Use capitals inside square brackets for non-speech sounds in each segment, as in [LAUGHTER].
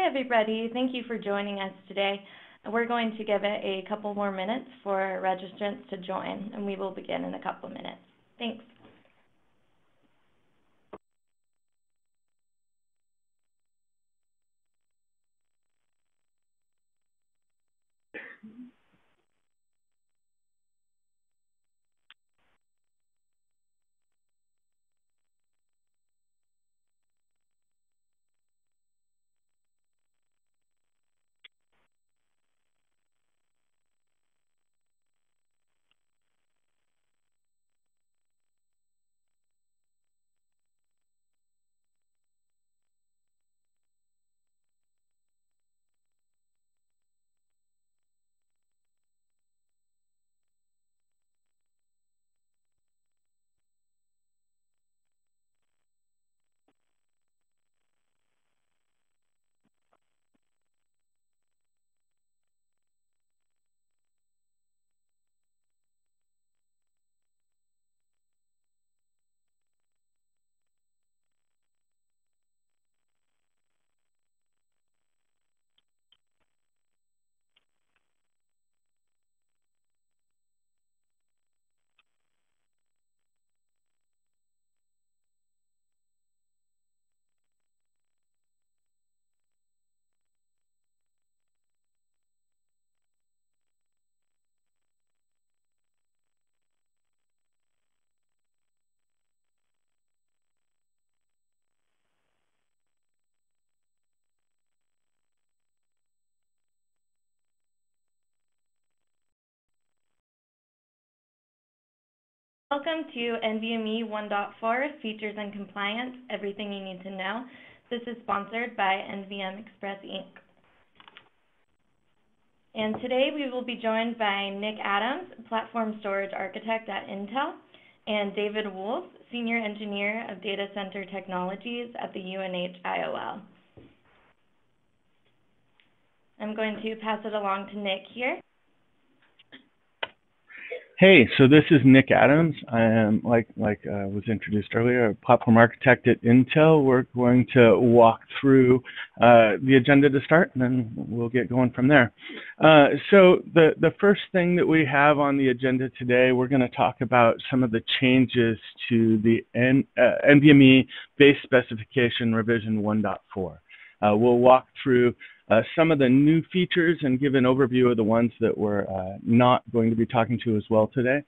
Hi, everybody. Thank you for joining us today. We're going to give it a couple more minutes for registrants to join, and we will begin in a couple of minutes. Thanks. Welcome to NVMe 1.4 Features and Compliance, Everything You Need to Know. This is sponsored by NVM Express Inc. And today we will be joined by Nick Adams, Platform Storage Architect at Intel, and David Woolf, Senior Engineer of Data Center Technologies at the UNH IOL. I'm going to pass it along to Nick here. Hey, so this is Nick Adams. I am, like like uh, was introduced earlier, a platform architect at Intel. We're going to walk through uh, the agenda to start, and then we'll get going from there. Uh, so the, the first thing that we have on the agenda today, we're going to talk about some of the changes to the N, uh, NVMe base specification revision 1.4. Uh, we'll walk through uh, some of the new features and give an overview of the ones that we're uh, not going to be talking to as well today.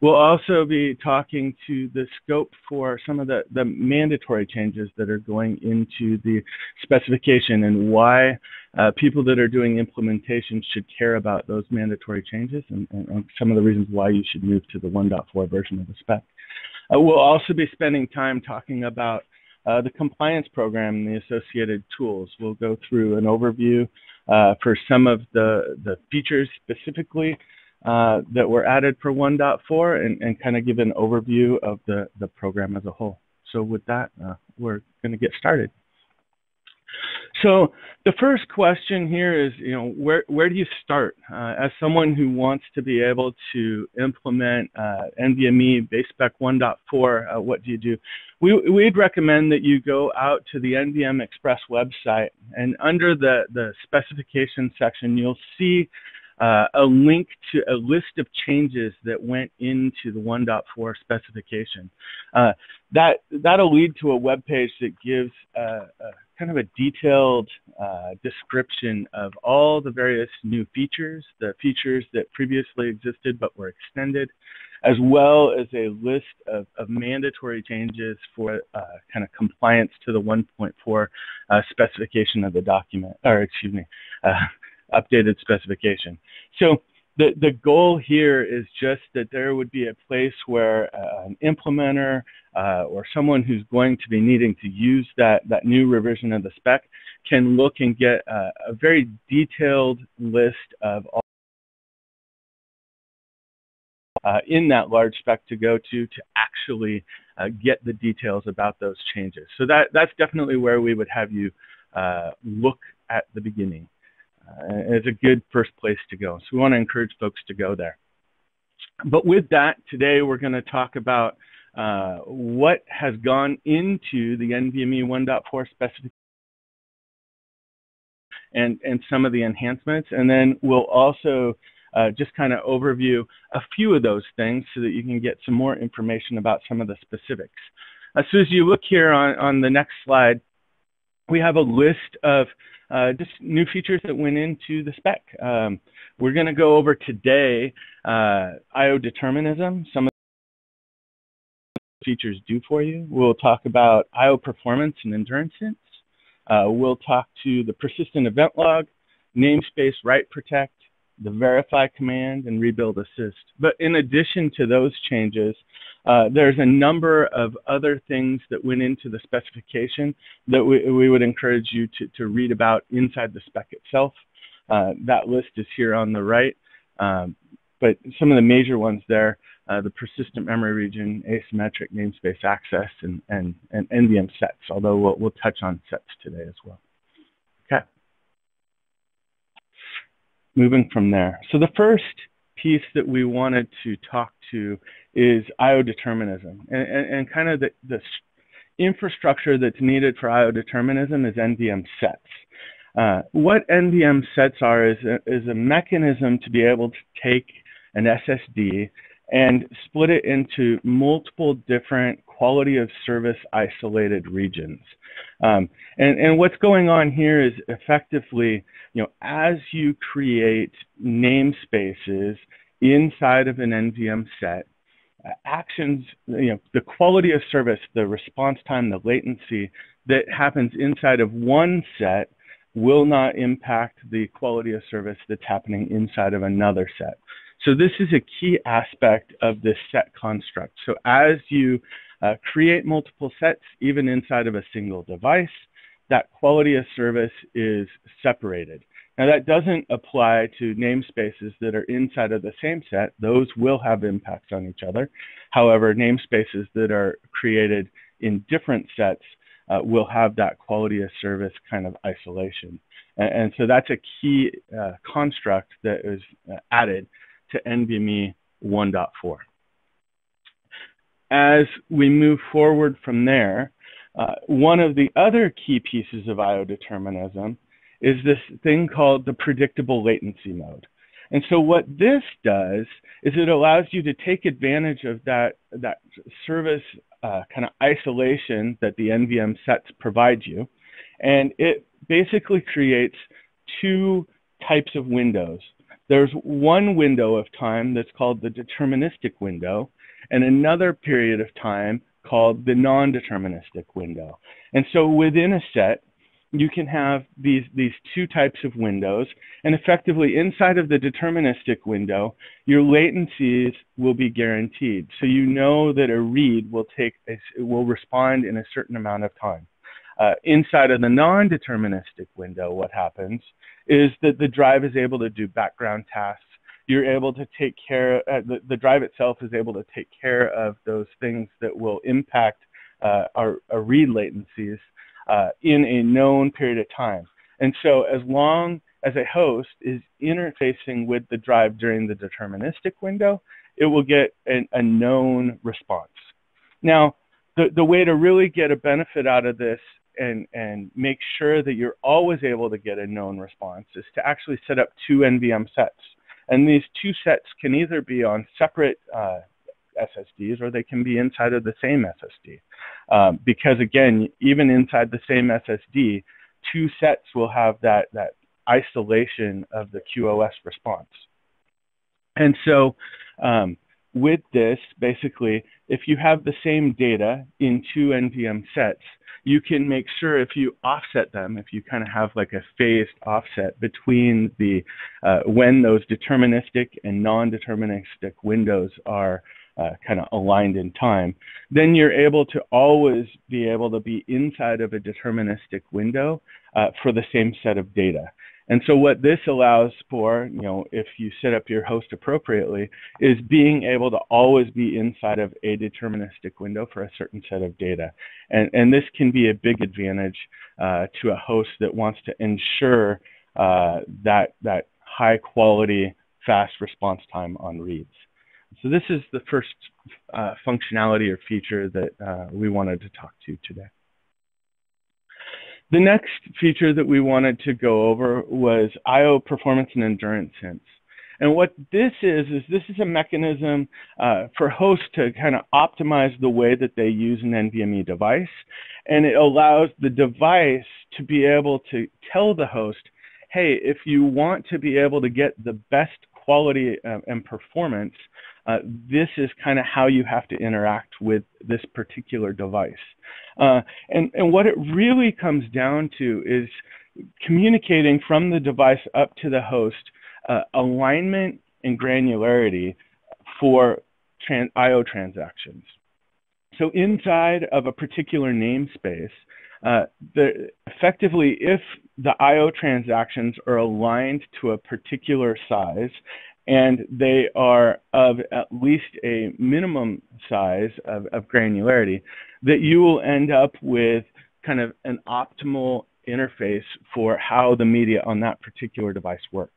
We'll also be talking to the scope for some of the, the mandatory changes that are going into the specification and why uh, people that are doing implementation should care about those mandatory changes and, and, and, some of the reasons why you should move to the 1.4 version of the spec. Uh, we'll also be spending time talking about uh, the compliance program and the associated tools. We'll go through an overview uh, for some of the, the features specifically uh, that were added for 1.4 and, and kind of give an overview of the, the program as a whole. So with that, uh, we're going to get started. So the first question here is, you know, where, where do you start? Uh, as someone who wants to be able to implement uh, NVMe base spec 1.4, uh, what do you do? We, we'd recommend that you go out to the NVM Express website and under the, the specification section, you'll see uh, a link to a list of changes that went into the 1.4 specification. Uh, that, that'll lead to a web page that gives uh, kind of a detailed uh, description of all the various new features, the features that previously existed but were extended, as well as a list of, of mandatory changes for uh, kind of compliance to the 1.4 uh, specification of the document, or excuse me, uh, updated specification. So the, the goal here is just that there would be a place where uh, an implementer uh, or someone who's going to be needing to use that, that new revision of the spec can look and get uh, a very detailed list of all uh, in that large spec to go to to actually uh, get the details about those changes. So that, that's definitely where we would have you uh, look at the beginning. Uh, it's a good first place to go. So we want to encourage folks to go there. But with that, today we're going to talk about uh, what has gone into the NVMe 1.4 specification and, and some of the enhancements. And then we'll also uh, just kind of overview a few of those things so that you can get some more information about some of the specifics. Uh, so as you look here on, on the next slide, we have a list of uh, just new features that went into the spec. Um, we're going to go over today uh, IO determinism, some of the features do for you. We'll talk about IO performance and endurance hints. Uh, we'll talk to the persistent event log, namespace write protect, the verify command, and rebuild assist. But in addition to those changes, uh, there's a number of other things that went into the specification that we, we would encourage you to, to read about inside the spec itself. Uh, that list is here on the right. Um, but some of the major ones there, uh, the persistent memory region, asymmetric namespace access, and, and, and NVM sets, although we'll, we'll touch on sets today as well. Okay. Moving from there. So the first piece that we wanted to talk to is IO determinism. And, and, and kind of the, the infrastructure that's needed for IO determinism is NVM sets. Uh, what NVM sets are is a, is a mechanism to be able to take an SSD and split it into multiple different quality of service isolated regions. Um, and, and what's going on here is effectively, you know, as you create namespaces inside of an NVM set, uh, actions, you know, the quality of service, the response time, the latency that happens inside of one set will not impact the quality of service that's happening inside of another set. So this is a key aspect of this set construct. So as you uh, create multiple sets, even inside of a single device, that quality of service is separated. Now that doesn't apply to namespaces that are inside of the same set. Those will have impacts on each other. However, namespaces that are created in different sets uh, will have that quality of service kind of isolation. And, and so that's a key uh, construct that is uh, added to NVMe 1.4. As we move forward from there, uh, one of the other key pieces of IO determinism is this thing called the predictable latency mode. And so what this does is it allows you to take advantage of that, that service uh, kind of isolation that the NVM sets provide you. And it basically creates two types of windows. There's one window of time that's called the deterministic window, and another period of time called the non-deterministic window. And so within a set, you can have these, these two types of windows, and effectively inside of the deterministic window, your latencies will be guaranteed. So you know that a read will take a, will respond in a certain amount of time. Uh, inside of the non-deterministic window, what happens is that the drive is able to do background tasks. You're able to take care, uh, the, the drive itself is able to take care of those things that will impact uh, our, our read latencies uh, in a known period of time. And so as long as a host is interfacing with the drive during the deterministic window, it will get an, a known response. Now, the, the way to really get a benefit out of this and, and make sure that you're always able to get a known response is to actually set up two NVM sets. And these two sets can either be on separate uh, SSDs or they can be inside of the same SSD. Um, because again, even inside the same SSD, two sets will have that, that isolation of the QoS response. And so um, with this, basically, if you have the same data in two NVM sets, you can make sure if you offset them, if you kind of have like a phased offset between the uh, when those deterministic and non-deterministic windows are uh, kind of aligned in time, then you're able to always be able to be inside of a deterministic window uh, for the same set of data. And so what this allows for, you know, if you set up your host appropriately, is being able to always be inside of a deterministic window for a certain set of data. And, and this can be a big advantage uh, to a host that wants to ensure uh, that, that high quality, fast response time on reads. So this is the first uh, functionality or feature that uh, we wanted to talk to today. the next feature that we wanted to go over was I/O performance and endurance hints. And what this is, is this is a mechanism uh, for hosts to kind of optimize the way that they use an NVMe device. And it allows the device to be able to tell the host, hey, if you want to be able to get the best quality uh, and performance, uh, this is kind of how you have to interact with this particular device. Uh, and, and what it really comes down to is communicating from the device up to the host uh, alignment and granularity for I.O. transactions. So inside of a particular namespace, uh, the, effectively, if the I.O. transactions are aligned to a particular size and they are of at least a minimum size of, of granularity, that you will end up with kind of an optimal interface for how the media on that particular device works.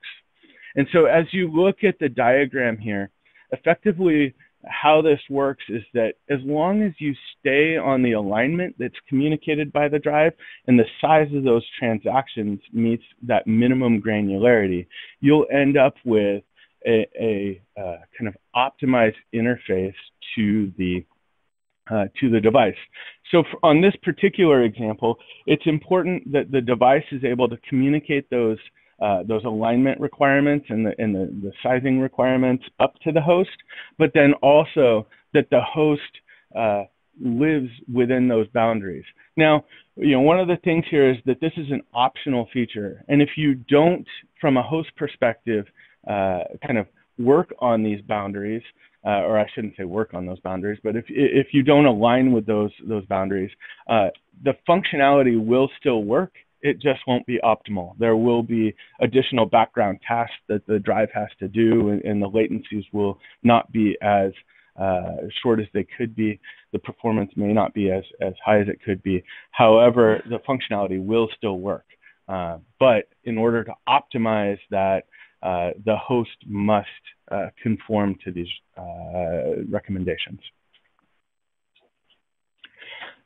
And so as you look at the diagram here, effectively how this works is that as long as you stay on the alignment that's communicated by the drive and the size of those transactions meets that minimum granularity, you'll end up with a, a uh, kind of optimized interface to the uh, to the device. So on this particular example, it's important that the device is able to communicate those uh, those alignment requirements and the, and the, the sizing requirements up to the host, but then also that the host uh, lives within those boundaries. Now, you know, one of the things here is that this is an optional feature, and if you don't, from a host perspective, kind of work on these boundaries, uh, or I shouldn't say work on those boundaries, but if if you don't align with those those boundaries, uh, the functionality will still work it just won't be optimal. There will be additional background tasks that the drive has to do, and, and the latencies will not be as uh, short as they could be. The performance may not be as, as high as it could be. However, the functionality will still work. Uh, but in order to optimize that, uh, the host must uh, conform to these uh, recommendations.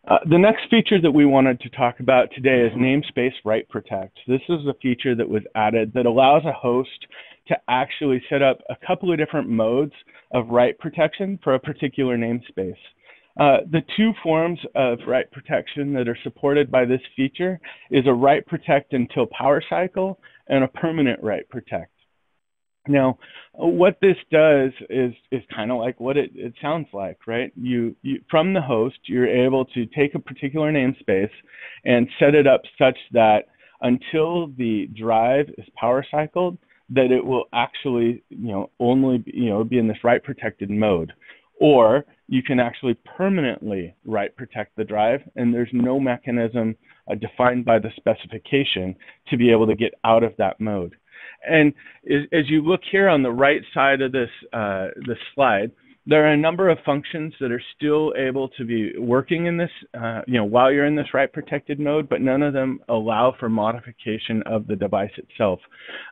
Uh, the next feature that we wanted to talk about today is namespace write protect. This is a feature that was added that allows a host to actually set up a couple of different modes of write protection for a particular namespace. Uh, the two forms of write protection that are supported by this feature is a write protect until power cycle and a permanent write protect. Now, what this does is is kind of like what it, it sounds like, right? You, you from the host, you're able to take a particular namespace and set it up such that until the drive is power cycled, that it will actually, you know, only you know be in this write protected mode, or you can actually permanently write protect the drive, and there's no mechanism uh, defined by the specification to be able to get out of that mode. And as you look here on the right side of this, uh, this slide, there are a number of functions that are still able to be working in this, uh, you know, while you're in this write protected mode, but none of them allow for modification of the device itself.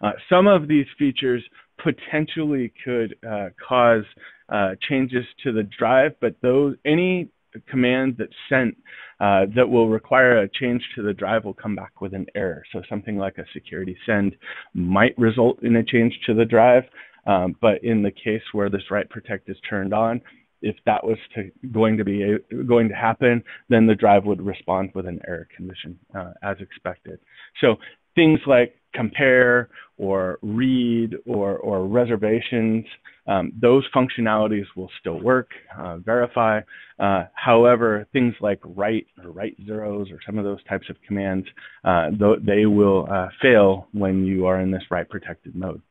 Uh, some of these features potentially could uh, cause uh, changes to the drive, but those any command that's sent uh, that will require a change to the drive will come back with an error. So something like a security send might result in a change to the drive, um, but in the case where this write protect is turned on, if that was to, going to be a, going to happen, then the drive would respond with an error condition uh, as expected. So things like compare or read or, or reservations, um, those functionalities will still work, uh, verify. Uh, however, things like write or write zeros or some of those types of commands, uh, they will uh, fail when you are in this write protected mode.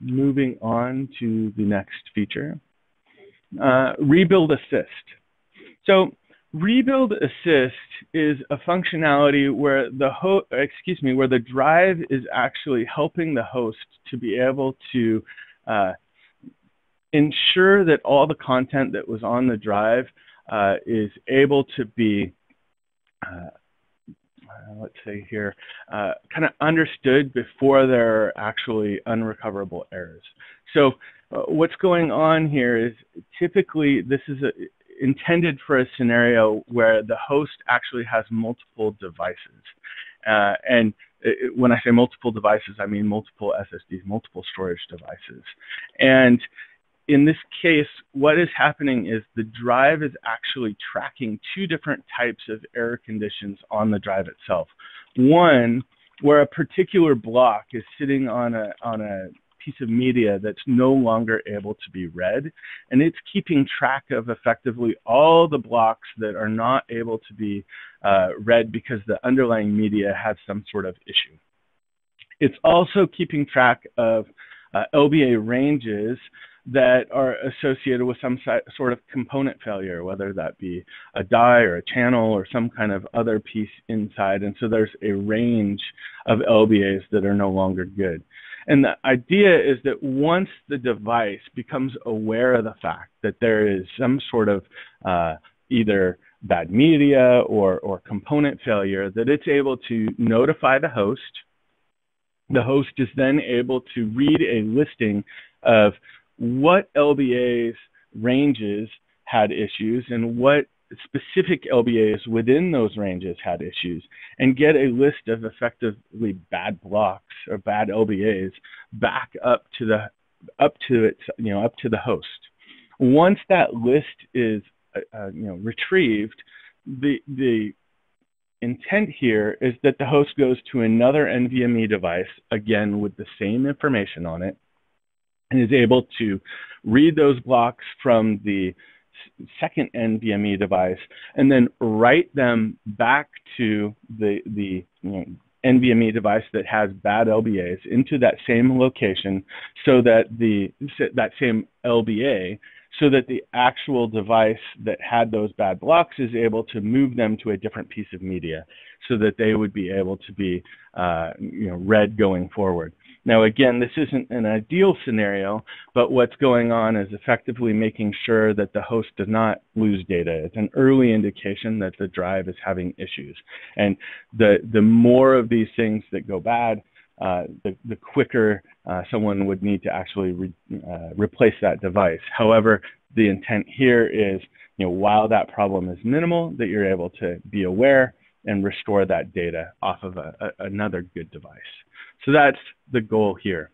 Moving on to the next feature, uh, rebuild assist. So Rebuild Assist is a functionality where the host, excuse me, where the drive is actually helping the host to be able to uh, ensure that all the content that was on the drive uh, is able to be, uh, let's say here, uh, kind of understood before there are actually unrecoverable errors. So uh, what's going on here is typically this is a intended for a scenario where the host actually has multiple devices. Uh, and it, when I say multiple devices, I mean multiple SSDs, multiple storage devices. And in this case, what is happening is the drive is actually tracking two different types of error conditions on the drive itself. One, where a particular block is sitting on a, on a piece of media that's no longer able to be read, and it's keeping track of effectively all the blocks that are not able to be uh, read because the underlying media has some sort of issue. It's also keeping track of uh, LBA ranges that are associated with some sort of component failure, whether that be a die or a channel or some kind of other piece inside. And so there's a range of LBAs that are no longer good. And the idea is that once the device becomes aware of the fact that there is some sort of uh, either bad media or, or component failure, that it's able to notify the host. The host is then able to read a listing of what LBA's ranges had issues and what specific LBAs within those ranges had issues and get a list of effectively bad blocks or bad LBAs back up to the up to its you know up to the host. Once that list is uh, uh you know retrieved, the the intent here is that the host goes to another NVMe device again with the same information on it and is able to read those blocks from the second NVMe device and then write them back to the, the you know, NVMe device that has bad LBAs into that same location so that the that same LBA so that the actual device that had those bad blocks is able to move them to a different piece of media so that they would be able to be uh, you know read going forward. Now, again, this isn't an ideal scenario, but what's going on is effectively making sure that the host does not lose data. It's an early indication that the drive is having issues. And the, the more of these things that go bad, uh, the, the quicker uh, someone would need to actually re, uh, replace that device. However, the intent here is, you know, while that problem is minimal, that you're able to be aware and restore that data off of a, a, another good device. So that's the goal here.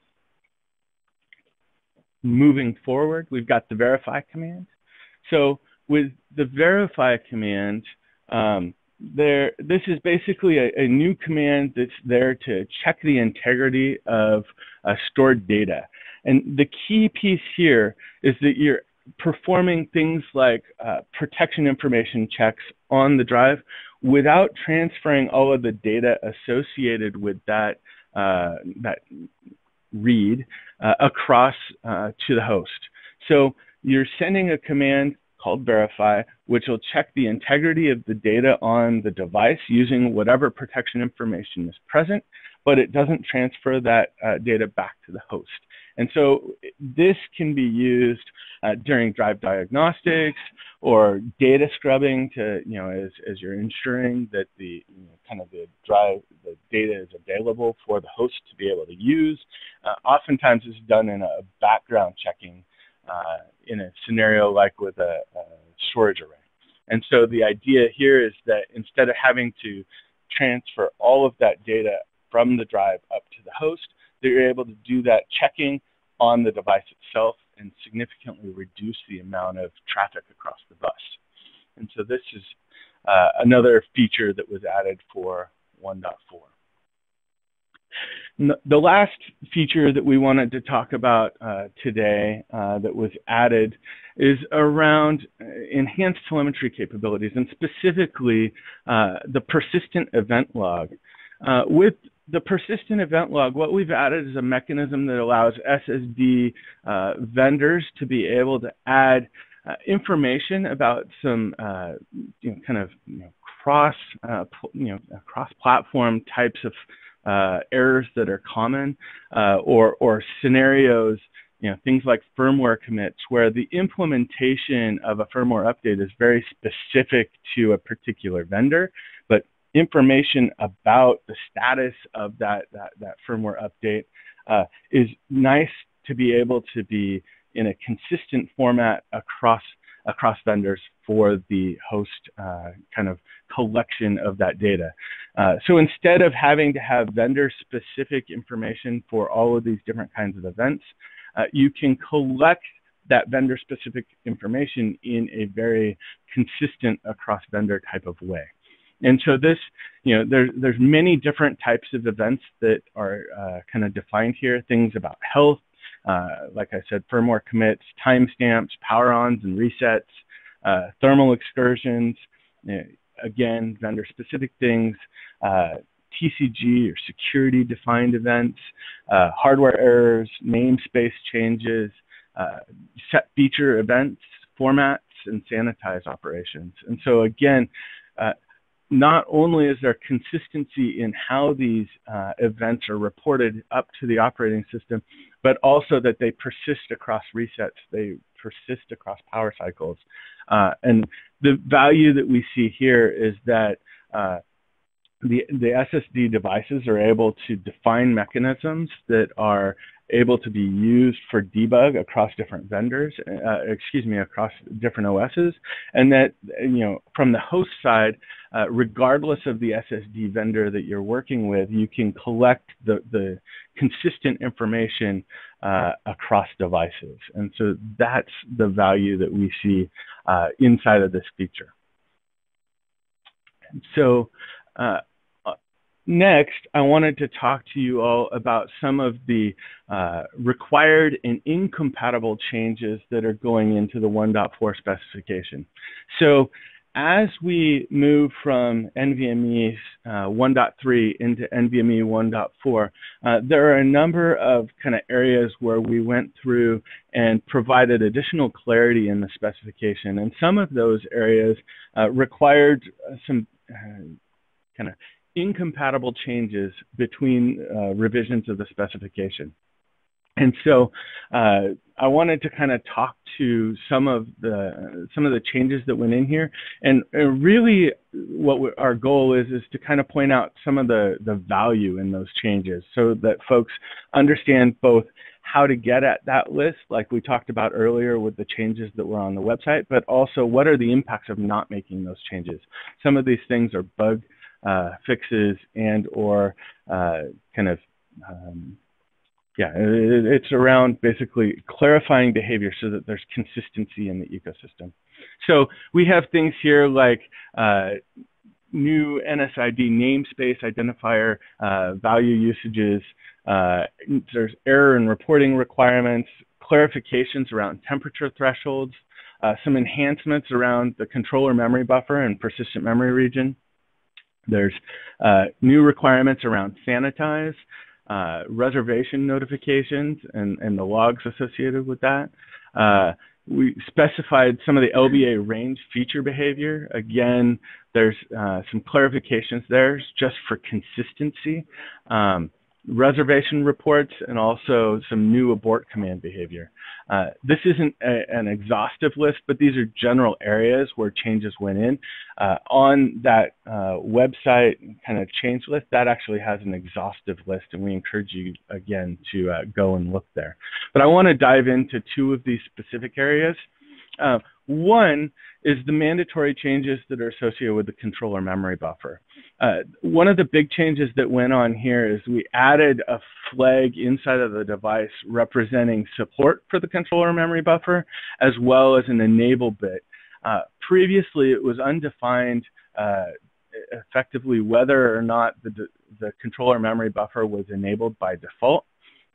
Moving forward, we've got the verify command. So with the verify command, um, there, this is basically a, a, new command that's there to check the integrity of uh, stored data. And the key piece here is that you're performing things like uh, protection information checks on the drive without transferring all of the data associated with that that read uh, across uh, to the host. So you're sending a command called verify, which will check the integrity of the data on the device using whatever protection information is present, but it doesn't transfer that uh, data back to the host. And so this can be used uh, during drive diagnostics or data scrubbing to, you know, as, as you're ensuring that the you know, kind of the drive, the data is available for the host to be able to use. Uh, oftentimes it's done in a background checking uh, in a scenario like with a, a storage array. And so the idea here is that instead of having to transfer all of that data from the drive up to the host, they're able to do that checking on the device itself and significantly reduce the amount of traffic across the bus. And so this is uh, another feature that was added for 1.4. The last feature that we wanted to talk about uh, today uh, that was added is around uh, enhanced telemetry capabilities and specifically uh, the persistent event log. Uh, with the persistent event log, what we've added is a mechanism that allows SSD uh, vendors to be able to add uh, information about some uh, you know, kind of you know, cross uh, you know cross platform types of uh, errors that are common uh, or or scenarios you know things like firmware commits where the implementation of a firmware update is very specific to a particular vendor information about the status of that, that, that firmware update uh, is nice to be able to be in a consistent format across across vendors for the host uh, kind of collection of that data. Uh, so instead of having to have vendor-specific information for all of these different kinds of events, uh, you can collect that vendor-specific information in a very consistent across vendor type of way. And so this, you know, there's there's many different types of events that are uh, kind of defined here. Things about health, uh, like I said, firmware commits, timestamps, power-ons and resets, uh, thermal excursions, you know, again, vendor-specific things, uh, TCG or security-defined events, uh, hardware errors, namespace changes, uh, set feature events, formats, and sanitize operations. And so again, not only is there consistency in how these uh, events are reported up to the operating system, but also that they persist across resets, they persist across power cycles. Uh, and the value that we see here is that uh, the, the SSD devices are able to define mechanisms that are able to be used for debug across different vendors, uh, excuse me, across different OSs, and that, you know, from the host side, uh, regardless of the SSD vendor that you're working with, you can collect the, the consistent information uh, across devices. And so that's the value that we see uh, inside of this feature. So uh, Next, I wanted to talk to you all about some of the uh, required and incompatible changes that are going into the 1.4 specification. So as we move from NVMe uh, 1.3 into NVMe 1.4, uh, there are a number of kind of areas where we went through and provided additional clarity in the specification. And some of those areas uh, required some uh, kind of incompatible changes between uh, revisions of the specification. And so uh, I wanted to kind of talk to some of the some of the changes that went in here, and, and really what our goal is is to kind of point out some of the the value in those changes, so that folks understand both how to get at that list, like we talked about earlier with the changes that were on the website, but also what are the impacts of not making those changes. Some of these things are bug uh, fixes and or uh, kind of um, yeah, it, it's around basically clarifying behavior so that there's consistency in the ecosystem. So we have things here like uh, new NSID namespace identifier uh, value usages. Uh, there's error and reporting requirements, clarifications around temperature thresholds, uh, some enhancements around the controller memory buffer and persistent memory region. There's uh, new requirements around sanitize, uh, reservation notifications, and, and the logs associated with that. Uh, we specified some of the LBA range feature behavior. Again, there's uh, some clarifications there just for consistency. Um, reservation reports and also some new abort command behavior. Uh, this isn't a, an exhaustive list, but these are general areas where changes went in. Uh, on that uh, website kind of change list, that actually has an exhaustive list, and we encourage you again to uh, go and look there. But I want to dive into two of these specific areas. Uh, one is the mandatory changes that are associated with the controller memory buffer. Uh, one of the big changes that went on here is we added a flag inside of the device representing support for the controller memory buffer as well as an enable bit. Uh, previously, it was undefined uh, effectively whether or not the, the controller memory buffer was enabled by default.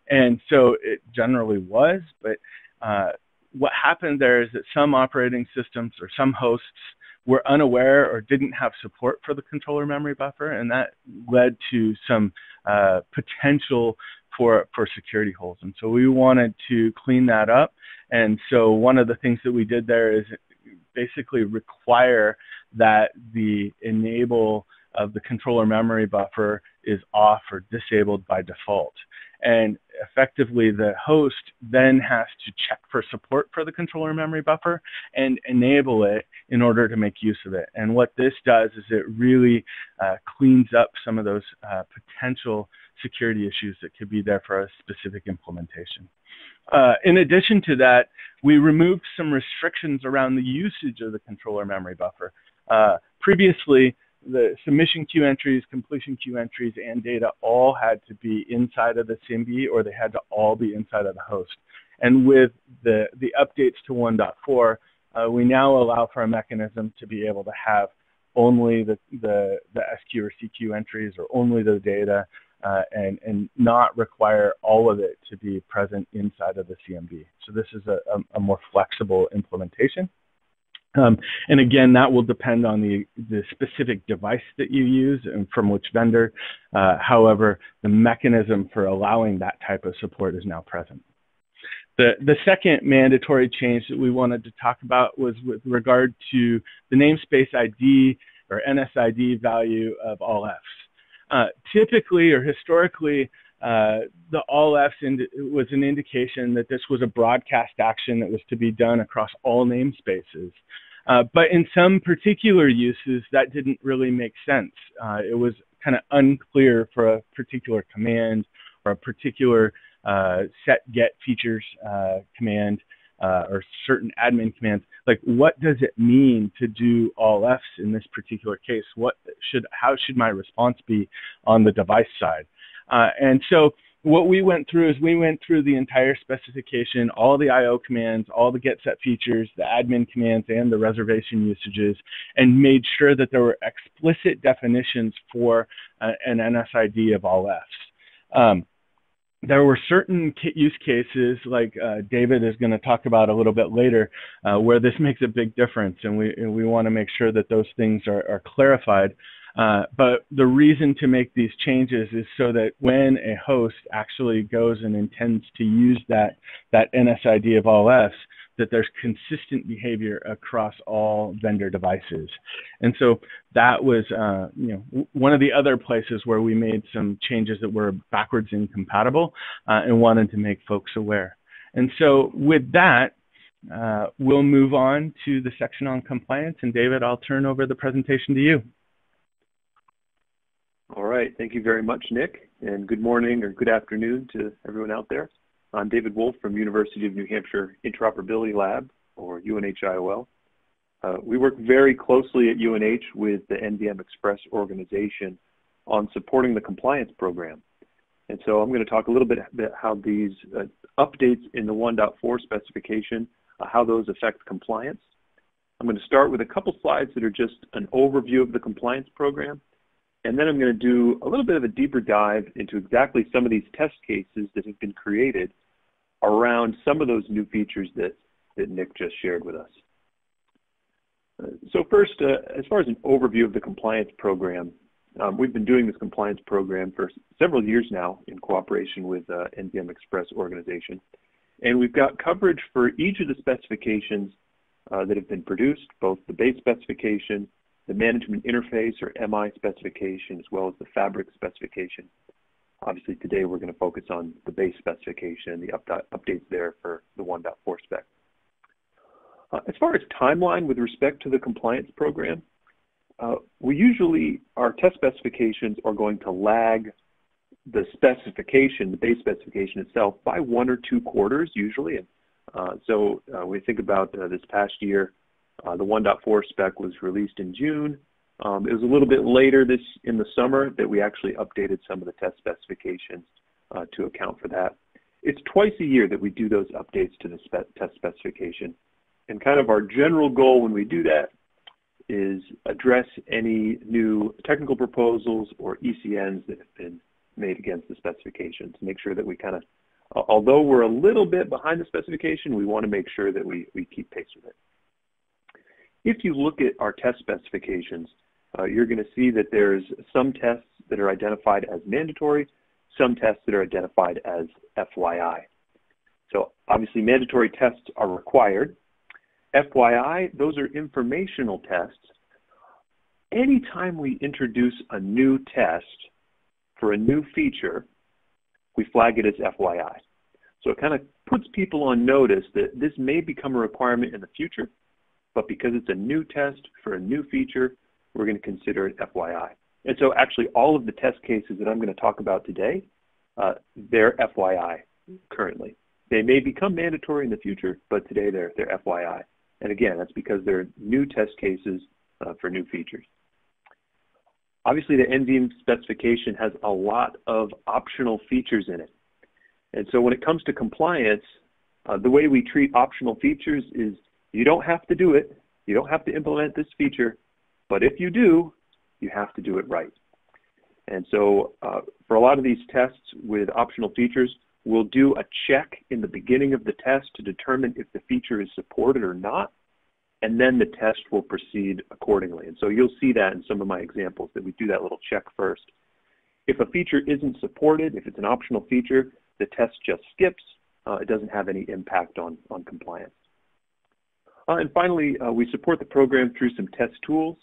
And so it generally was, but uh, what happened there is that some operating systems or some hosts were unaware or didn't have support for the controller memory buffer, and that led to some uh, potential for for security holes. And so we wanted to clean that up. And so one of the things that we did there is basically require that the enable of the controller memory buffer is off or disabled by default. And effectively, the host then has to check for support for the controller memory buffer and enable it in order to make use of it. And what this does is it really uh, cleans up some of those uh, potential security issues that could be there for a specific implementation. Uh, in addition to that, we removed some restrictions around the usage of the controller memory buffer. Uh, previously, the submission queue entries, completion queue entries, and data all had to be inside of the CMB or they had to all be inside of the host. And with the, the updates to 1.4, uh, we now allow for a mechanism to be able to have only the, the, the SQ or CQ entries or only the data uh, and, and not require all of it to be present inside of the CMB. So this is a, a, a more flexible implementation. Um, and again, that will depend on the, the specific device that you use and from which vendor. Uh, however, the mechanism for allowing that type of support is now present. The, the second mandatory change that we wanted to talk about was with regard to the namespace ID or NSID value of all Fs. Uh, typically or historically, uh, the all Fs was an indication that this was a broadcast action that was to be done across all namespaces. Uh, but in some particular uses, that didn't really make sense. Uh, it was kind of unclear for a particular command or a particular uh, set get features uh, command uh, or certain admin commands. Like, what does it mean to do all Fs in this particular case? What should, how should my response be on the device side? And so what we went through is we went through the entire specification, all the IO commands, all the get set features, the admin commands, and the reservation usages, and made sure that there were explicit definitions for uh, an NSID of all Fs. Um, there were certain use cases, like uh, David is going to talk about a little bit later, uh, where this makes a big difference, and we, and we want to make sure that those things are, are clarified. Uh, but the reason to make these changes is so that when a host actually goes and intends to use that, that NSID of all that there's consistent behavior across all vendor devices. And so that was, uh, you know, one of the other places where we made some changes that were backwards incompatible uh, and wanted to make folks aware. And so with that, uh, we'll move on to the section on compliance. And David, I'll turn over the presentation to you. All right. Thank you very much, Nick, and good morning or good afternoon to everyone out there. I'm David Woolf from University of New Hampshire Interoperability Lab, or UNH-IOL. Uh, we work very closely at UNH with the NVM Express organization on supporting the compliance program. And so I'm going to talk a little bit about how these uh, updates in the 1.4 specification, uh, how those affect compliance. I'm going to start with a couple slides that are just an overview of the compliance program, and then I'm going to do a little bit of a deeper dive into exactly some of these test cases that have been created around some of those new features that, that Nick just shared with us. Uh, so first, uh, as far as an overview of the compliance program, um, we've been doing this compliance program for several years now in cooperation with uh, Express organization. And we've got coverage for each of the specifications uh, that have been produced, both the base specification, the management interface or MI specification, as well as the fabric specification. Obviously, today we're going to focus on the base specification and the updates there for the 1.4 spec. Uh, as far as timeline with respect to the compliance program, uh, we usually, our test specifications are going to lag the specification, the base specification itself, by one or two quarters usually. And uh, so uh, we think about uh, this past year, uh, the 1.4 spec was released in June. Um, it was a little bit later this in the summer that we actually updated some of the test specifications uh, to account for that. It's twice a year that we do those updates to the spe test specification. And kind of our general goal when we do that is address any new technical proposals or ECNs that have been made against the specification to make sure that we kind of, although we're a little bit behind the specification, we want to make sure that we, we keep pace with it. If you look at our test specifications, uh, you're going to see that there's some tests that are identified as mandatory, some tests that are identified as FYI. So obviously mandatory tests are required. FYI, those are informational tests. Anytime we introduce a new test for a new feature, we flag it as FYI. So it kind of puts people on notice that this may become a requirement in the future, but because it's a new test for a new feature, we're going to consider it FYI. And so actually all of the test cases that I'm going to talk about today, uh, they're FYI currently. They may become mandatory in the future, but today they're, they're FYI. And again, that's because they're new test cases uh, for new features. Obviously, the NVM specification has a lot of optional features in it. And so when it comes to compliance, uh, the way we treat optional features is you don't have to do it, you don't have to implement this feature, but if you do, you have to do it right. And so uh, for a lot of these tests with optional features, we'll do a check in the beginning of the test to determine if the feature is supported or not, and then the test will proceed accordingly. And so you'll see that in some of my examples that we do that little check first. If a feature isn't supported, if it's an optional feature, the test just skips. Uh, it doesn't have any impact on, on compliance. Uh, and finally, uh, we support the program through some test tools.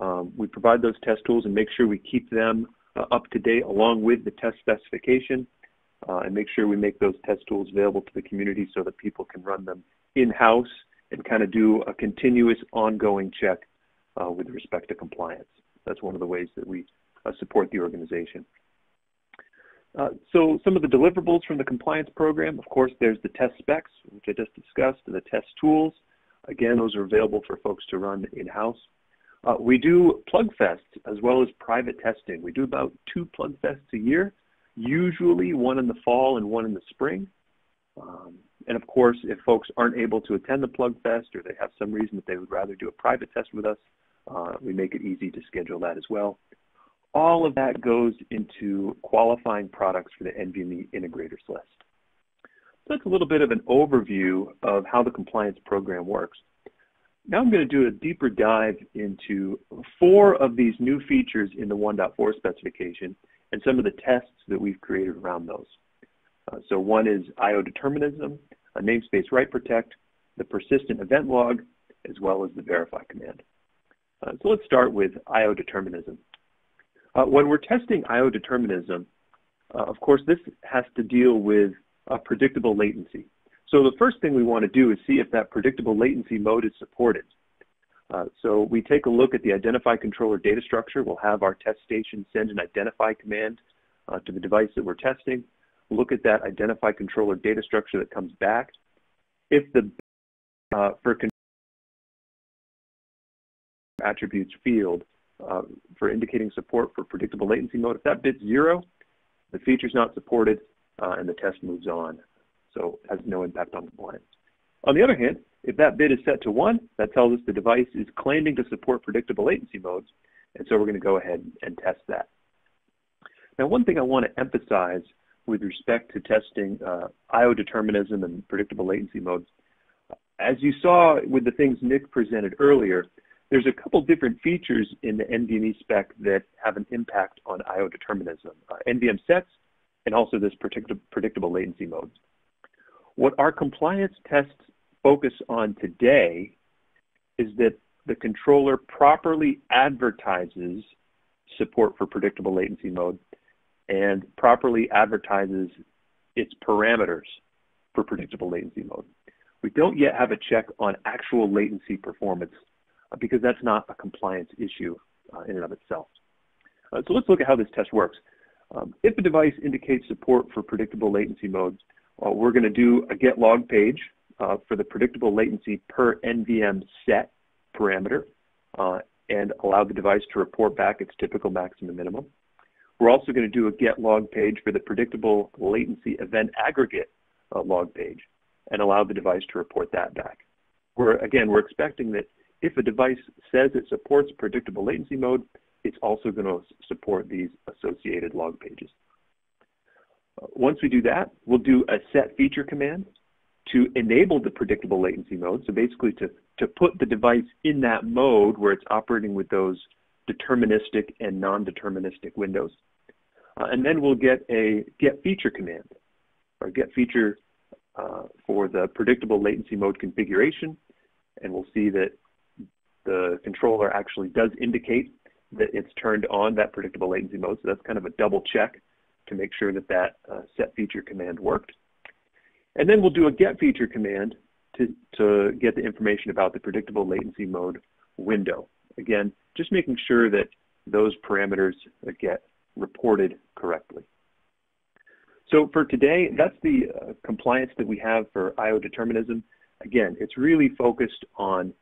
Um, we provide those test tools and make sure we keep them uh, up to date along with the test specification uh, and make sure we make those test tools available to the community so that people can run them in-house and kind of do a continuous ongoing check uh, with respect to compliance. That's one of the ways that we uh, support the organization. Uh, so some of the deliverables from the compliance program, of course, there's the test specs, which I just discussed, and the test tools. Again, those are available for folks to run in-house. Uh, we do plug fests as well as private testing. We do about two plug fests a year, usually one in the fall and one in the spring. Um, and of course, if folks aren't able to attend the plug fest or they have some reason that they would rather do a private test with us, uh, we make it easy to schedule that as well. All of that goes into qualifying products for the NVMe integrators list. So that's a little bit of an overview of how the compliance program works. Now I'm going to do a deeper dive into four of these new features in the 1.4 specification and some of the tests that we've created around those. Uh, so one is IO determinism, a namespace write protect, the persistent event log, as well as the verify command. Uh, so let's start with IO determinism. Uh, when we're testing IO determinism, uh, of course, this has to deal with predictable latency. So the first thing we want to do is see if that predictable latency mode is supported. Uh, so we take a look at the identify controller data structure. We'll have our test station send an identify command uh, to the device that we're testing. Look at that identify controller data structure that comes back. If the uh, for attributes field uh, for indicating support for predictable latency mode, if that bit's zero, the feature's not supported uh, and the test moves on so it has no impact on the compliance. On the other hand, if that bit is set to one, that tells us the device is claiming to support predictable latency modes, and so we're going to go ahead and test that. Now, one thing I want to emphasize with respect to testing uh, IO determinism and predictable latency modes, as you saw with the things Nick presented earlier, there's a couple different features in the NVMe spec that have an impact on IO determinism, uh, NVM sets, and also this predictable, predictable latency mode. What our compliance tests focus on today is that the controller properly advertises support for predictable latency mode and properly advertises its parameters for predictable latency mode. We don't yet have a check on actual latency performance uh, because that's not a compliance issue uh, in and of itself. Uh, so let's look at how this test works. Um, if a device indicates support for predictable latency modes, uh, we're going to do a get log page uh, for the predictable latency per NVM set parameter uh, and allow the device to report back its typical maximum minimum. We're also going to do a get log page for the predictable latency event aggregate uh, log page and allow the device to report that back. We're, again, we're expecting that if a device says it supports predictable latency mode, it's also going to support these associated log pages. Once we do that, we'll do a set feature command to enable the predictable latency mode. So basically to, to put the device in that mode where it's operating with those deterministic and non-deterministic windows. Uh, and then we'll get a get feature command or get feature uh, for the predictable latency mode configuration. And we'll see that the controller actually does indicate that it's turned on that predictable latency mode. So that's kind of a double check to make sure that that uh, set feature command worked. And then we'll do a get feature command to, to get the information about the predictable latency mode window. Again, just making sure that those parameters get reported correctly. So for today, that's the uh, compliance that we have for IO determinism. Again, it's really focused on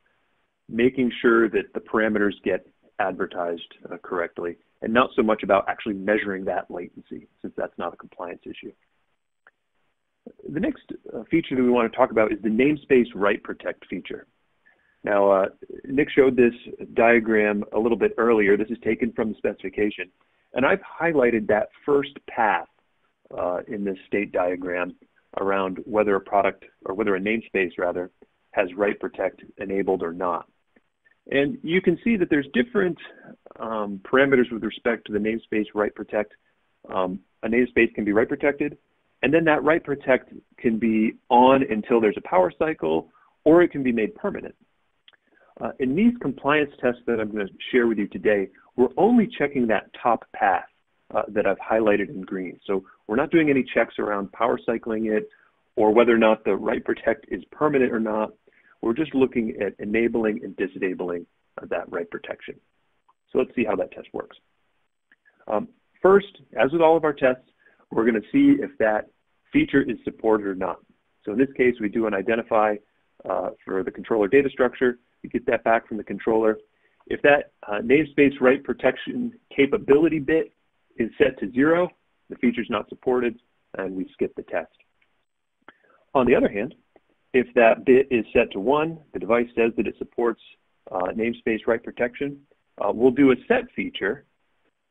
making sure that the parameters get advertised uh, correctly and not so much about actually measuring that latency since that's not a compliance issue. The next uh, feature that we want to talk about is the namespace write protect feature. Now, uh, Nick showed this diagram a little bit earlier. This is taken from the specification. And I've highlighted that first path uh, in this state diagram around whether a product, or whether a namespace rather, has write protect enabled or not. And you can see that there's different um, parameters with respect to the namespace write protect. Um, a namespace can be write protected, and then that write protect can be on until there's a power cycle, or it can be made permanent. Uh, in these compliance tests that I'm going to share with you today, we're only checking that top path uh, that I've highlighted in green. So we're not doing any checks around power cycling it or whether or not the write protect is permanent or not. We're just looking at enabling and disabling uh, that write protection. So let's see how that test works. Um, first, as with all of our tests, we're going to see if that feature is supported or not. So in this case, we do an identify uh, for the controller data structure. We get that back from the controller. If that uh, namespace write protection capability bit is set to zero, the feature is not supported, and we skip the test. On the other hand, if that bit is set to one, the device says that it supports uh, namespace write protection, uh, we'll do a set feature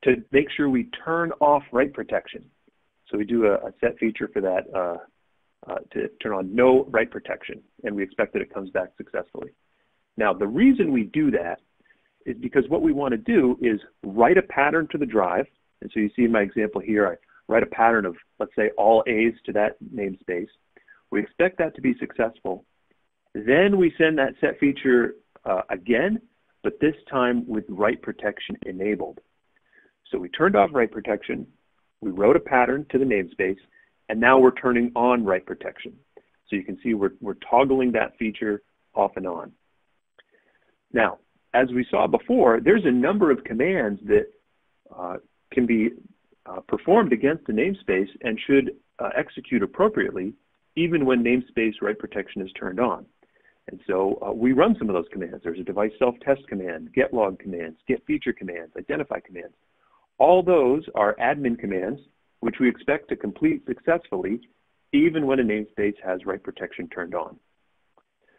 to make sure we turn off write protection. So we do a, a set feature for that uh, uh to turn on no write protection, and we expect that it comes back successfully. Now, the reason we do that is because what we want to do is write a pattern to the drive. And so you see in my example here, I write a pattern of, let's say, all A's to that namespace. We expect that to be successful. Then we send that set feature uh, again, but this time with write protection enabled. So we turned off write protection, we wrote a pattern to the namespace, and now we're turning on write protection. So you can see we're, we're toggling that feature off and on. Now, as we saw before, there's a number of commands that uh, can be uh, performed against the namespace and should uh, execute appropriately even when namespace write protection is turned on. And so uh, we run some of those commands. There's a device self-test command, get log commands, get feature commands, identify commands. All those are admin commands, which we expect to complete successfully even when a namespace has write protection turned on.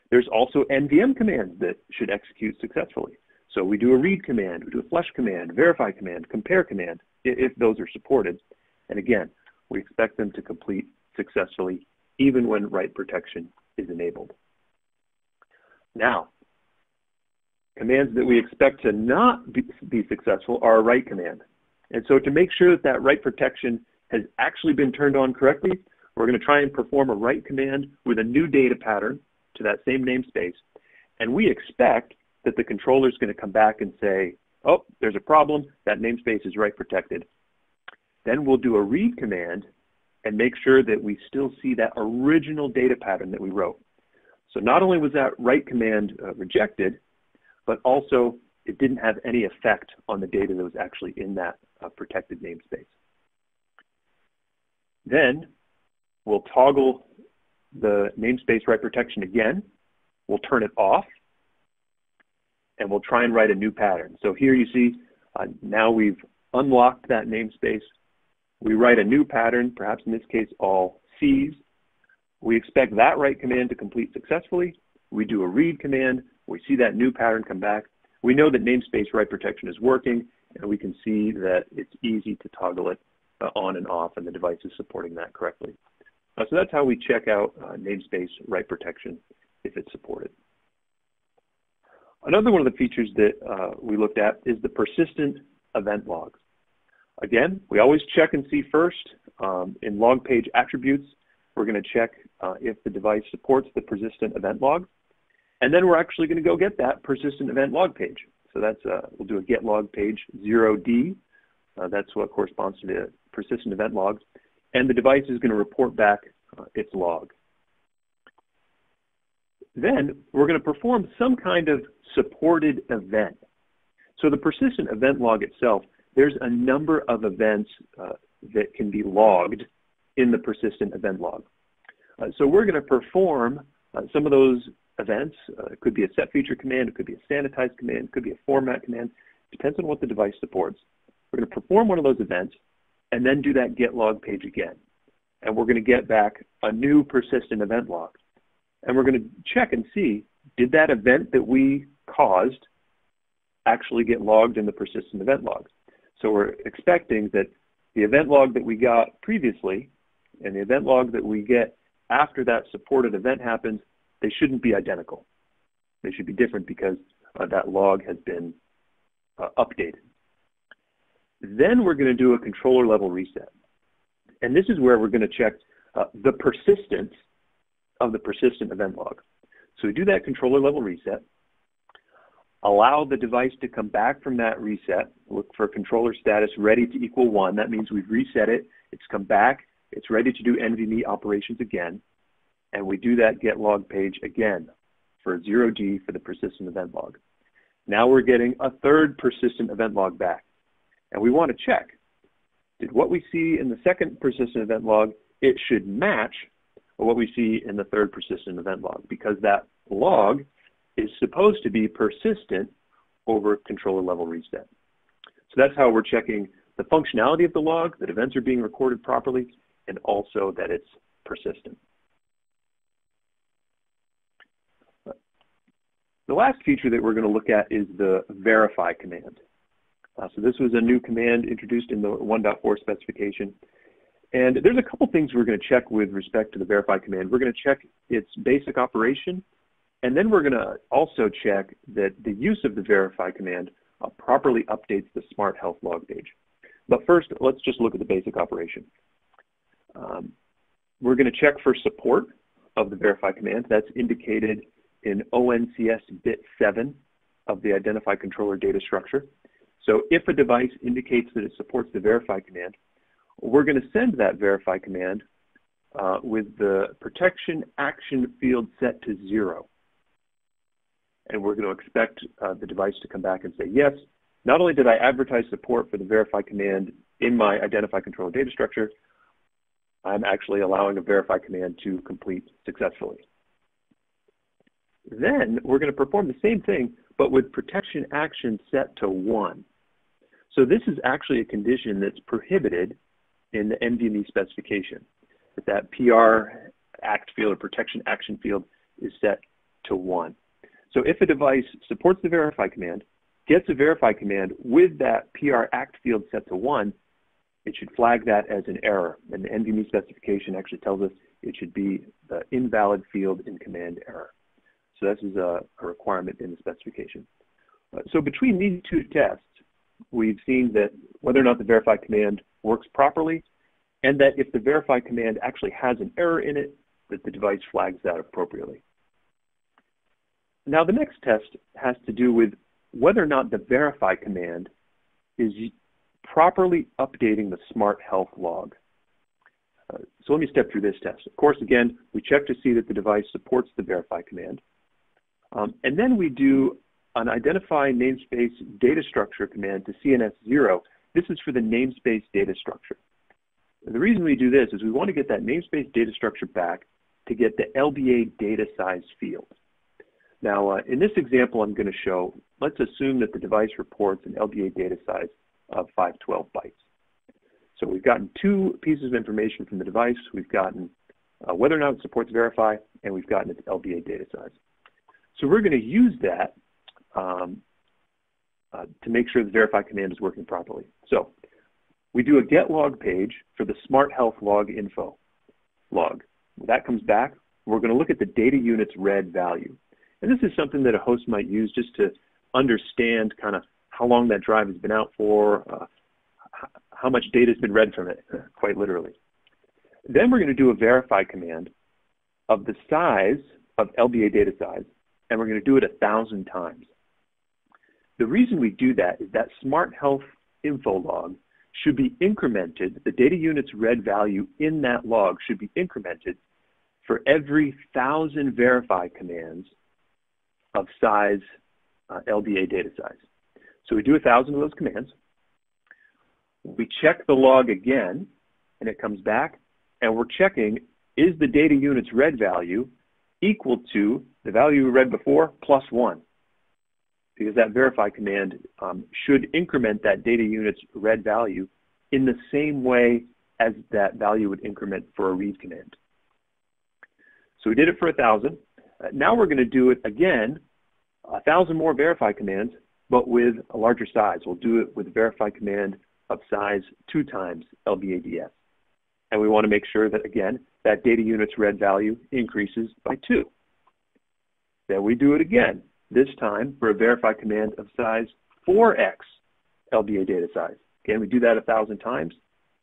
There's also NVM commands that should execute successfully. So we do a read command, we do a flush command, verify command, compare command, if those are supported. And again, we expect them to complete successfully even when write protection is enabled. Now, commands that we expect to not be, successful are a write command. And so to make sure that that write protection has actually been turned on correctly, we're going to try and perform a write command with a new data pattern to that same namespace. And we expect that the controller is going to come back and say, oh, there's a problem. That namespace is write protected. Then we'll do a read command and make sure that we still see that original data pattern that we wrote. So not only was that write command uh, rejected, but also it didn't have any effect on the data that was actually in that uh, protected namespace. Then we'll toggle the namespace write protection again. We'll turn it off, and we'll try and write a new pattern. So here you see uh, now we've unlocked that namespace. We write a new pattern, perhaps in this case all C's. We expect that write command to complete successfully. We do a read command. We see that new pattern come back. We know that namespace write protection is working, and we can see that it's easy to toggle it uh, on and off, and the device is supporting that correctly. Uh, so that's how we check out uh, namespace write protection if it's supported. Another one of the features that uh, we looked at is the persistent event logs. Again, we always check and see first. Um, in log page attributes, we're going to check uh, if the device supports the persistent event log. And then we're actually going to go get that persistent event log page. So that's uh, we'll do a get log page 0D. Uh, that's what corresponds to the persistent event logs and the device is going to report back uh, its log. Then we're going to perform some kind of supported event. So the persistent event log itself, there's a number of events uh, that can be logged in the persistent event log. Uh, so we're going to perform uh, some of those events. Uh, it could be a set feature command, it could be a sanitize command, it could be a format command. Depends on what the device supports. We're going to perform one of those events and then do that get log page again. And we're going to get back a new persistent event log. And we're going to check and see, did that event that we caused actually get logged in the persistent event log? So we're expecting that the event log that we got previously and the event log that we get after that supported event happens, they shouldn't be identical. They should be different because uh, that log has been uh, updated. Then we're going to do a controller level reset. And this is where we're going to check uh, the persistence of the persistent event log. So we do that controller level reset, allow the device to come back from that reset, look for controller status ready to equal one. That means we've reset it, it's come back, it's ready to do NVMe operations again, and we do that get log page again for 0D for the persistent event log. Now we're getting a third persistent event log back. And we want to check, did what we see in the second persistent event log, it should match what we see in the third persistent event log because that log is supposed to be persistent over controller level reset. So that's how we're checking the functionality of the log, that events are being recorded properly, and also that it's persistent. The last feature that we're going to look at is the verify command. Uh, so this was a new command introduced in the 1.4 specification. And there's a couple things we're going to check with respect to the verify command. We're going to check its basic operation, and then we're going to also check that the use of the verify command uh, properly updates the smart health log page. But first, let's just look at the basic operation. Um, we're going to check for support of the verify command. That's indicated in ONCS bit 7 of the identify controller data structure. So if a device indicates that it supports the verify command, we're going to send that verify command uh, with the protection action field set to zero. And we're going to expect uh, the device to come back and say, yes, not only did I advertise support for the verify command in my identify controller data structure, I'm actually allowing a verify command to complete successfully. Then we're going to perform the same thing, but with protection action set to one. So this is actually a condition that's prohibited in the NVMe specification, that that PR act field or protection action field is set to one. So if a device supports the verify command, gets a verify command with that PR act field set to one, it should flag that as an error. And the NVMe specification actually tells us it should be the invalid field in command error. So this is a, a requirement in the specification. Uh, so between these two tests, we've seen that whether or not the verify command works properly, and that if the verify command actually has an error in it, that the device flags that appropriately. Now the next test has to do with whether or not the verify command is properly updating the smart health log. Uh, so let me step through this test. Of course, again, we check to see that the device supports the verify command. Um, and then we do an identify namespace data structure command to CNS0. This is for the namespace data structure. The reason we do this is we want to get that namespace data structure back to get the LBA data size field. Now, uh, in this example I'm going to show, let's assume that the device reports an LBA data size of 512 bytes. So we've gotten two pieces of information from the device. We've gotten uh, whether or not it supports verify, and we've gotten its LBA data size. So we're going to use that um, uh, to make sure the verify command is working properly. So we do a get log page for the smart health log info log. When that comes back, we're going to look at the data unit's read value. And this is something that a host might use just to understand kind of how long that drive has been out for, uh, how much data has been read from it, [LAUGHS] quite literally. Then we're going to do a verify command of the size of LBA data size, and we're going to do it a thousand times. The reason we do that is that smart health info log should be incremented, the data unit's read value in that log should be incremented for every thousand verify commands of size uh, LBA data size. So we do a thousand of those commands. We check the log again, and it comes back, and we're checking, is the data unit's read value equal to the value we read before plus one? Because that verify command um, should increment that data unit's read value in the same way as that value would increment for a read command. So we did it for 1,000. Uh, now we're going to do it again, a 1,000 more verify commands, but with a larger size. We'll do it with a verify command of size two times LBADS. And we want to make sure that, again, that data unit's read value increases by two. Then we do it again, this time for a verify command of size 4x LBA data size. Again, we do that a thousand times,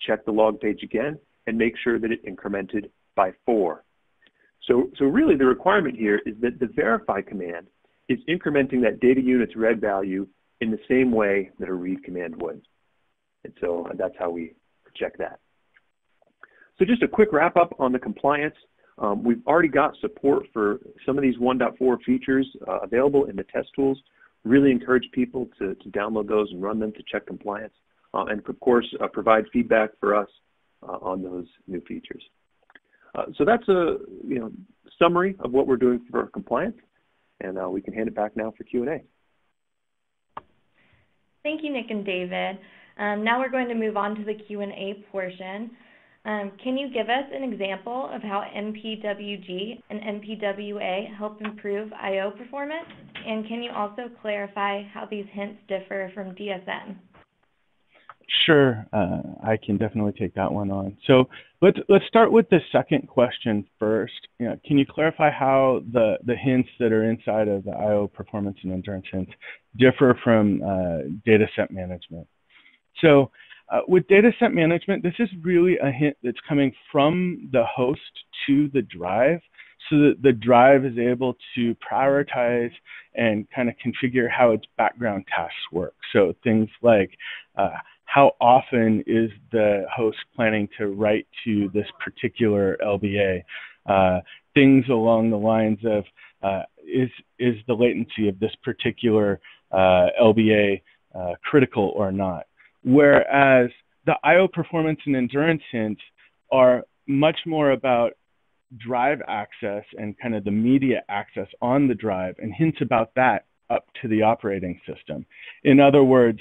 check the log page again, and make sure that it incremented by four. So, so really the requirement here is that the verify command is incrementing that data unit's read value in the same way that a read command would. And so that's how we check that. So just a quick wrap up on the compliance. Um, we've already got support for some of these 1.4 features uh, available in the test tools. Really encourage people to, to download those and run them to check compliance. Uh, and of course, uh, provide feedback for us uh, on those new features. Uh, so that's a you know summary of what we're doing for compliance, and uh, we can hand it back now for Q&A. Thank you, Nick and David. Um, now we're going to move on to the Q&A portion. Um, can you give us an example of how NPWG and NPWA help improve I.O. performance? And can you also clarify how these hints differ from DSM? Sure, uh, I can definitely take that one on. So let's let's start with the second question first. You know, can you clarify how the the hints that are inside of the I/O performance and endurance hints differ from uh, data set management? So uh, with data set management, this is really a hint that's coming from the host to the drive so that the drive is able to prioritize and kind of configure how its background tasks work. So things like uh, how often is the host planning to write to this particular LBA? Uh, things along the lines of uh, is is the latency of this particular uh, LBA uh, critical or not? Whereas the I/O performance and endurance hints are much more about drive access and kind of the media access on the drive and hints about that up to the operating system. In other words,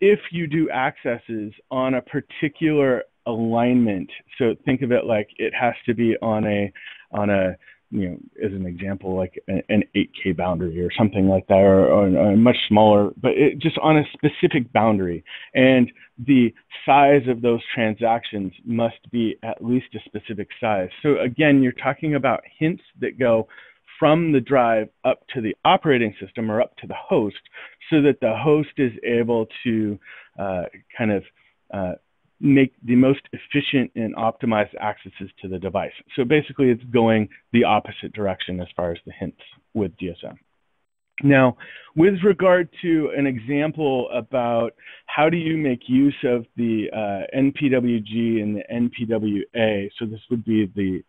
if you do accesses on a particular alignment, so think of it like it has to be on a on a you know, as an example, like an 8K boundary or something like that, or, or, or much smaller, but it, just on a specific boundary. And the size of those transactions must be at least a specific size. So again, you're talking about hints that go from the drive up to the operating system or up to the host so that the host is able to uh, kind of uh, make the most efficient and optimized accesses to the device. So basically, it's going the opposite direction as far as the hints with DSM. Now, with regard to an example about how do you make use of the uh, NPWG and the NPWA, so this would be the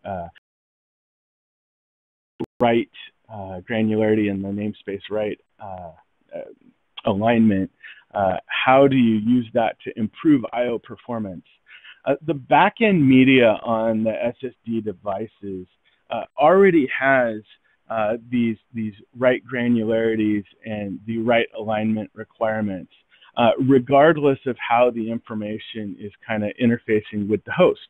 write uh, granularity and the namespace write uh, uh, alignment, uh, how do you use that to improve I/O performance? Uh, the backend media on the SSD devices already has these these write granularities and the write alignment requirements, uh, regardless of how the information is kind of interfacing with the host.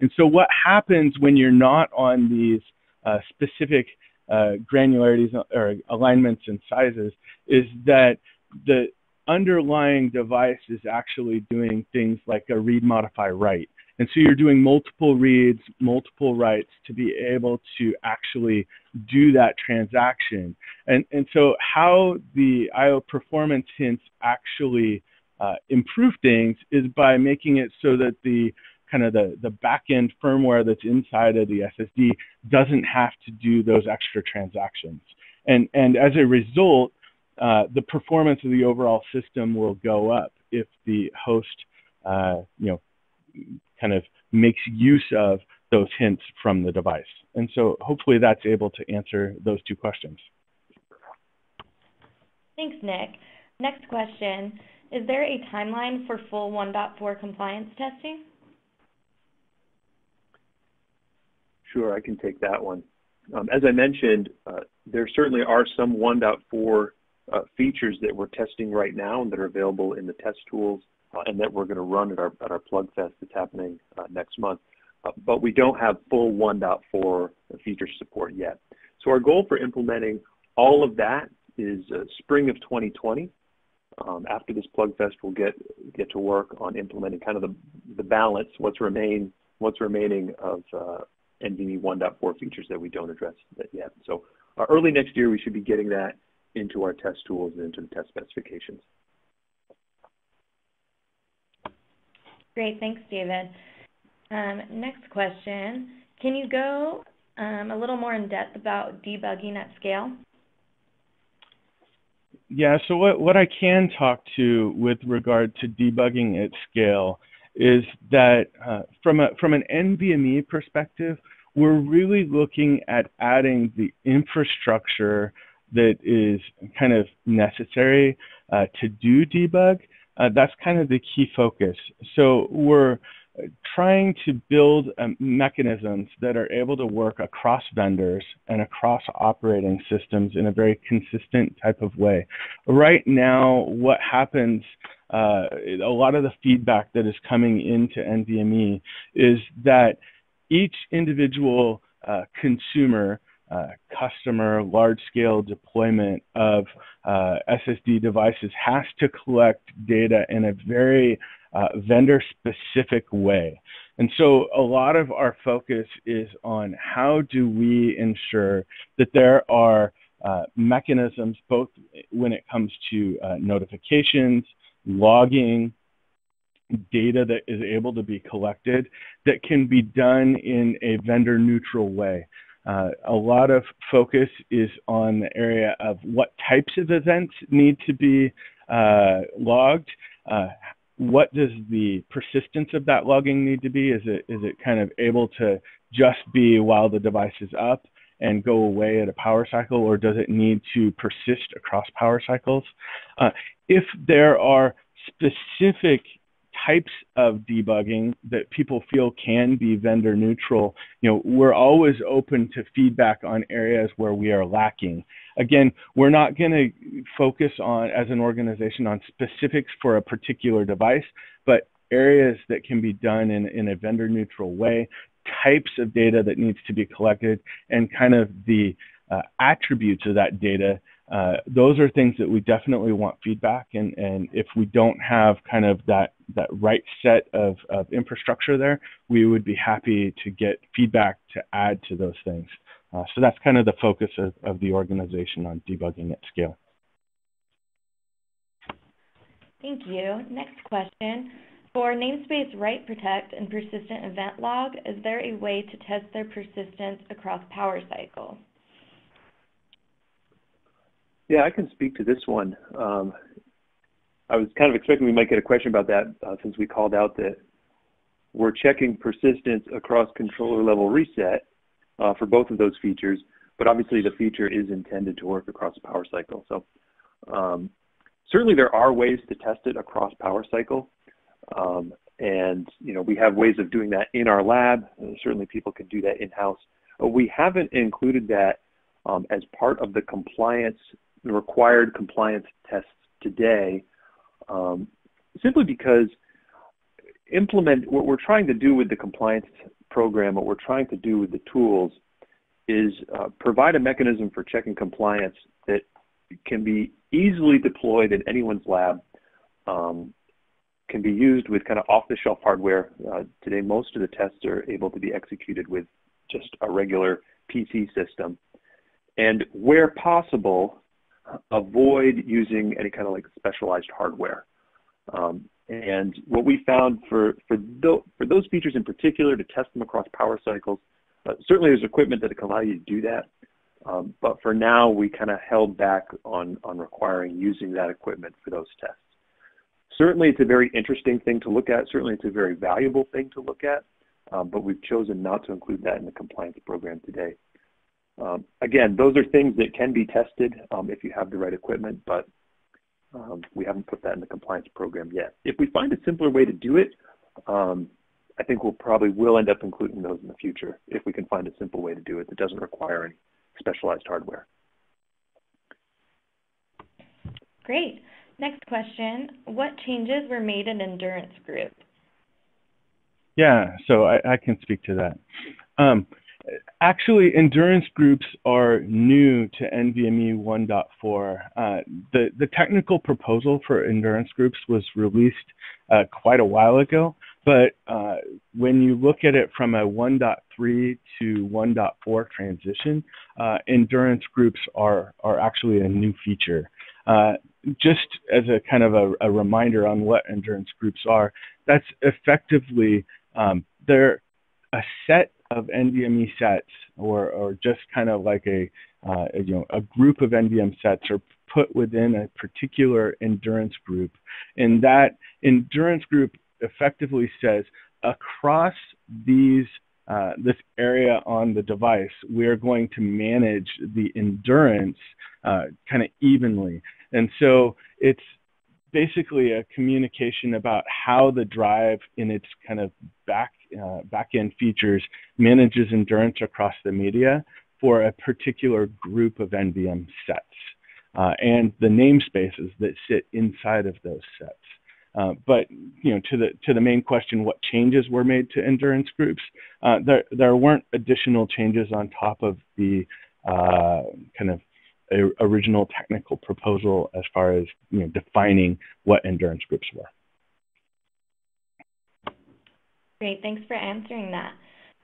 And so, what happens when you're not on these uh, specific granularities or alignments and sizes is that the underlying device is actually doing things like a read, modify, write. And so you're doing multiple reads, multiple writes to be able to actually do that transaction. And, and so how the IO performance hints actually uh, improve things is by making it so that the kind of the, the backend firmware that's inside of the SSD doesn't have to do those extra transactions. And, and as a result, uh, the performance of the overall system will go up if the host, uh, you know, kind of makes use of those hints from the device. And so hopefully that's able to answer those two questions. Thanks, Nick. Next question. Is there a timeline for full 1.4 compliance testing? Sure, I can take that one. Um, as I mentioned, uh, there certainly are some 1.4 uh, features that we're testing right now and that are available in the test tools uh, and that we're going to run at our, at our Plug Fest that's happening uh, next month. Uh, but we don't have full 1.4 feature support yet. So our goal for implementing all of that is uh, spring of 2020. Um, after this Plug Fest, we'll get get to work on implementing kind of the, the balance, what's remain what's remaining of NVMe 1.4 features that we don't address yet. So uh, early next year, we should be getting that into our test tools and into the test specifications. Great, thanks, David. Um, next question, can you go um, a little more in depth about debugging at scale? Yeah, so what, what I can talk to with regard to debugging at scale is that uh, from, a, from an NVMe perspective, we're really looking at adding the infrastructure that is kind of necessary uh, to do debug. Uh, that's kind of the key focus. So we're trying to build um, mechanisms that are able to work across vendors and across operating systems in a very consistent type of way. Right now, what happens, uh, a lot of the feedback that is coming into NVMe is that each individual uh, consumer uh, customer large scale deployment of uh, SSD devices has to collect data in a very uh, vendor specific way. And so a lot of our focus is on how do we ensure that there are uh, mechanisms, both when it comes to uh, notifications, logging, data that is able to be collected that can be done in a vendor neutral way. Uh, a lot of focus is on the area of what types of events need to be uh, logged, uh, what does the persistence of that logging need to be? Is it is it kind of able to just be while the device is up and go away at a power cycle, or does it need to persist across power cycles? Uh, if there are specific types of debugging that people feel can be vendor neutral, you know, we're always open to feedback on areas where we are lacking again, we're not going to focus on, as an organization, on specifics for a particular device, but areas that can be done in, in a vendor neutral way, types of data that needs to be collected, and kind of the uh, attributes of that data. Uh, those are things that we definitely want feedback and, and if we don't have kind of that, that right set of, of infrastructure there, we would be happy to get feedback to add to those things. Uh, so that's kind of the focus of, of the organization on debugging at scale. Thank you. Next question. For namespace write protect and persistent event log, is there a way to test their persistence across power cycles? Yeah, I can speak to this one. Um, I was kind of expecting we might get a question about that uh, since we called out that we're checking persistence across controller level reset uh, for both of those features, but obviously the feature is intended to work across a power cycle. So um, certainly there are ways to test it across power cycle. Um, and you know we have ways of doing that in our lab. Uh, certainly people can do that in-house. We haven't included that um, as part of the compliance, the required compliance tests today, um, simply because implement what we're trying to do with the compliance program, what we're trying to do with the tools is uh, provide a mechanism for checking compliance that can be easily deployed in anyone's lab, um, can be used with kind of off-the-shelf hardware. Uh, today, most of the tests are able to be executed with just a regular PC system. And where possible, avoid using any kind of like specialized hardware. Um, and what we found for, for, for those features in particular to test them across power cycles, uh, certainly there's equipment that can allow you to do that. Um, but for now, we kind of held back on, on requiring using that equipment for those tests. Certainly, it's a very interesting thing to look at. Certainly, it's a very valuable thing to look at. Um, but we've chosen not to include that in the compliance program today. Um, again, those are things that can be tested um, if you have the right equipment, but um, we haven't put that in the compliance program yet. If we find a simpler way to do it, um, I think we'll probably will end up including those in the future if we can find a simple way to do it that doesn't require any specialized hardware. Great. Next question. What changes were made in Endurance Group? Yeah, so I, I can speak to that. Um, actually, endurance groups are new to NVMe 1.4. Uh, the, the technical proposal for endurance groups was released uh, quite a while ago, but uh, when you look at it from a 1.3 to 1.4 transition, uh, endurance groups are, are actually a new feature. Uh, just as a kind of a, a, reminder on what endurance groups are, that's effectively um, they're a set of NVMe sets, or or just kind of like a uh, you know a group of NVM sets are put within a particular endurance group, and that endurance group effectively says across these uh, this area on the device, we are going to manage the endurance uh, kind of evenly. And so it's basically a communication about how the drive in its kind of back uh, back-end features manages endurance across the media for a particular group of NVM sets uh, and the namespaces that sit inside of those sets. Uh, but you know, to the to the main question, what changes were made to endurance groups? Uh, there there weren't additional changes on top of the uh, kind of original technical proposal as far as you know, defining what endurance groups were. Great, thanks for answering that.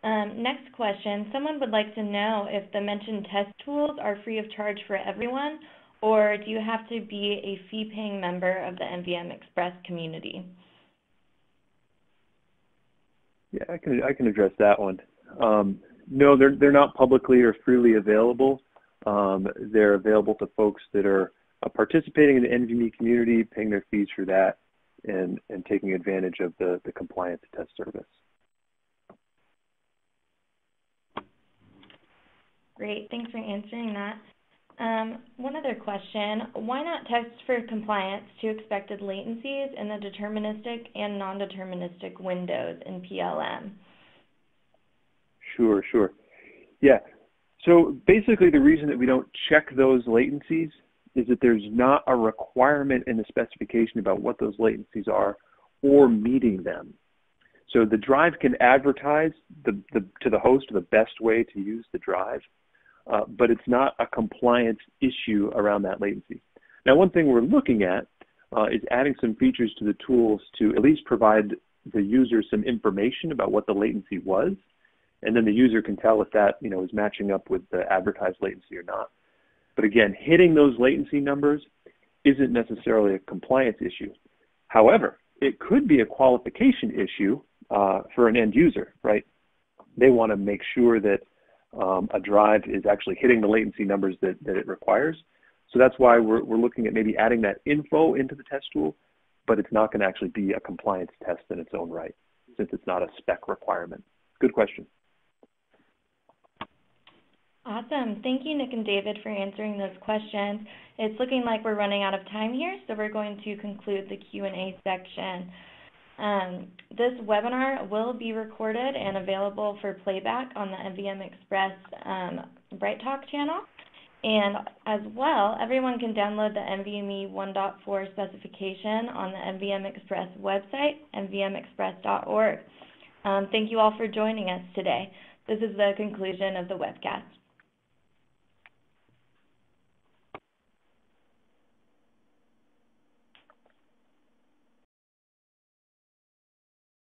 Um, next question, someone would like to know if the mentioned test tools are free of charge for everyone, or do you have to be a fee-paying member of the NVM Express community? Yeah, I can I can address that one. Um, no, they're they're not publicly or freely available. Um, they're available to folks that are uh, participating in the NVMe community, paying their fees for that, and, and taking advantage of the, the compliance test service. Great, thanks for answering that. Um, one other question, why not test for compliance to expected latencies in the deterministic and non-deterministic windows in PLM? Sure, sure. Yeah, so basically the reason that we don't check those latencies is that there's not a requirement in the specification about what those latencies are or meeting them. So the drive can advertise the, the, to the host the best way to use the drive, uh, but it's not a compliance issue around that latency. Now, one thing we're looking at uh, is adding some features to the tools to at least provide the user some information about what the latency was and then the user can tell if that you know is matching up with the advertised latency or not. But again, hitting those latency numbers isn't necessarily a compliance issue. However, it could be a qualification issue uh, for an end user, right? They want to make sure that um, a drive is actually hitting the latency numbers that, that it requires. So that's why we're, we're looking at maybe adding that info into the test tool, but it's not going to actually be a compliance test in its own right, since it's not a spec requirement. Good question. Awesome. Thank you, Nick and David, for answering those questions. It's looking like we're running out of time here, so we're going to conclude the Q&A section. Um, this webinar will be recorded and available for playback on the NVM Express um, BrightTalk channel. And as well, everyone can download the NVMe 1.4 specification on the NVM Express website, nvmexpress.org. Um, thank you all for joining us today. This is the conclusion of the webcast.